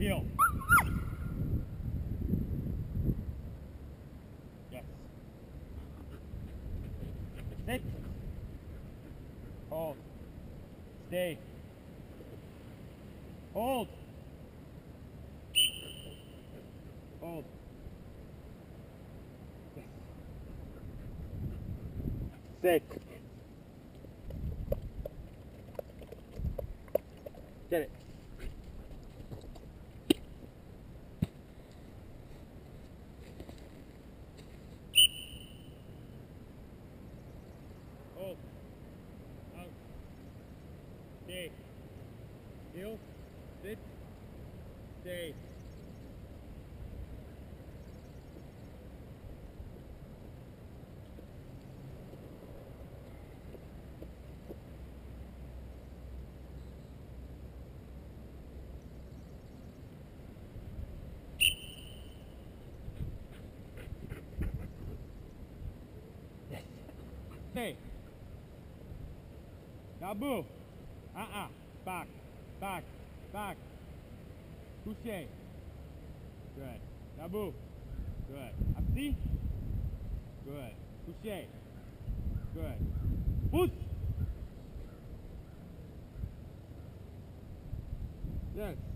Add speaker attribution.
Speaker 1: Deal. Yes. Sit. Hold. Stay. Hold. Hold. Sit. Get it. Hold. Out. Stay. Heel. Sit. Stay. Stay. Move. Uh-uh. Back. Back. Back. Touche. Good. Move. Good. Assis. Good. Touche. Good. Push. Yes.